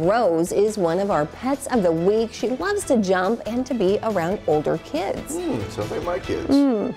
Rose is one of our pets of the week. She loves to jump and to be around older kids. Mm, sounds like my kids. Hmm.